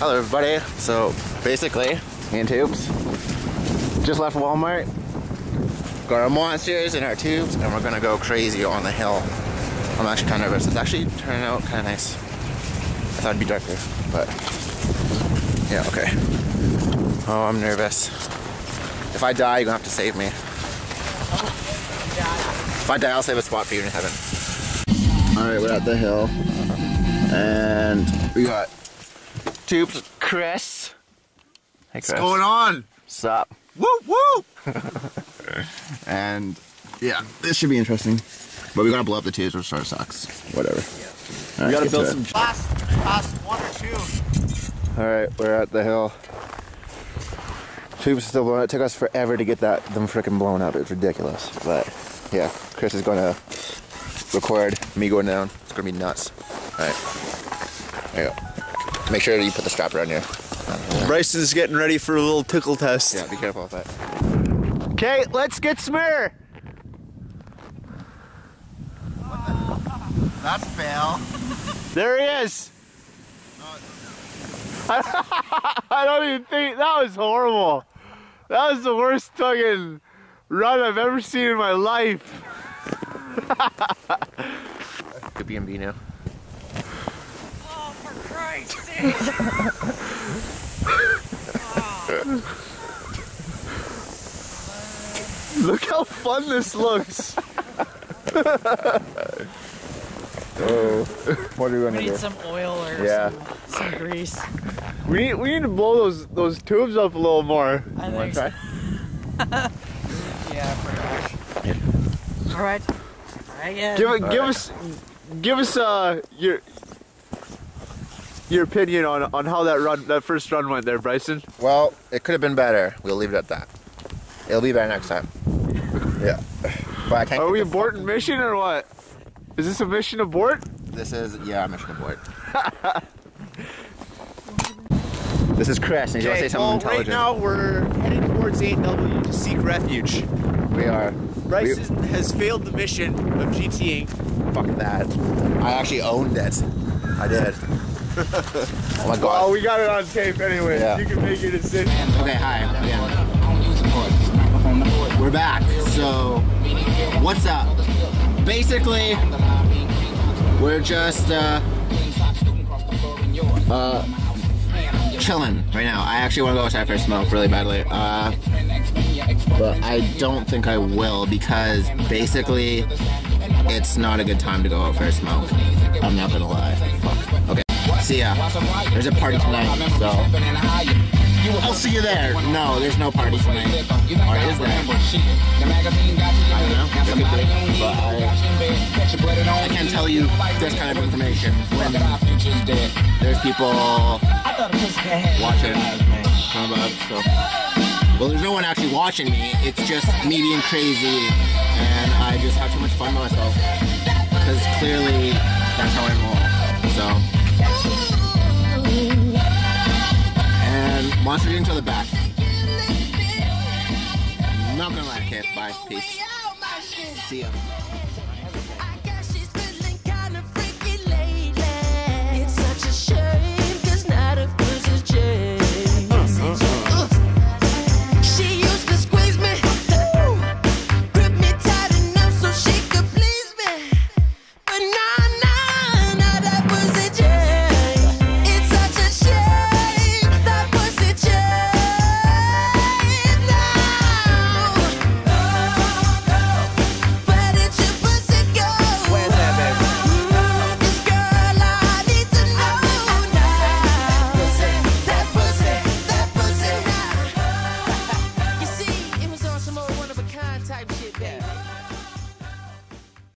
Hello everybody. So basically, me and Tubes just left Walmart. Got our monsters and our tubes, and we're gonna go crazy on the hill. I'm actually kind of nervous. It's actually turning out kind of nice. I thought it'd be darker, but yeah, okay. Oh, I'm nervous. If I die, you're gonna have to save me. If I die, I'll save a spot for you in heaven. All right, we're at the hill, and we got Chris. Hey, Chris. What's going on? Sup? Woo woo! And yeah, this should be interesting. But we gotta blow up the tubes, which sort of sucks. Whatever. We right, gotta build some. Last, last one or two. All right, we're at the hill. Tubes still blowing. It took us forever to get that them freaking blown up. It's ridiculous. But yeah, Chris is gonna record me going down. It's gonna be nuts. All right. There you go. Make sure you put the strap around you. Bryson's getting ready for a little tickle test. Yeah, be careful with that. Okay, let's get smear. That's fail. There he is. I don't even think that was horrible. That was the worst fucking run I've ever seen in my life. Good B&B now. Christ's sake! Look how fun this looks. oh, what are we We gonna do? We need do? some oil or Yeah. some, some grease. We need, we need to blow those those tubes up a little more. I You wanna think so. try? Yeah, for gosh. All right. Try again. Give it, give right. us, give us uh your your opinion on on how that run, that first run went there, Bryson. Well, it could have been better. We'll leave it at that. It'll be better next time. Yeah. But I can't. Are we aborting mission or what? Is this a mission abort? This is yeah, mission abort. this is Chris, and you want to say something well, intelligent? right now we're heading towards 8W to seek refuge. we are. Bryson has failed the mission of GTing. Fuck that. I actually owned it. I did. oh my god. Oh, god. we got it on tape anyway. Yeah. You can make your decision. Okay, hi. Again. We're back. So, what's up? Basically, we're just uh, uh, chilling right now. I actually want to go outside for a smoke really badly. Uh, but I don't think I will because basically, it's not a good time to go out for a smoke. I'm not gonna lie. Fuck. Okay. See ya. There's a party tonight, so. I'll see you there. No, there's no party tonight. Or is there? I don't know. Could be. But I, I can't tell you this kind of information there's people watching from above. So. Well, there's no one actually watching me. It's just me being crazy, and I just have too much fun by myself. Because clearly, that's how I Not gonna lie, okay, bye, peace. See ya.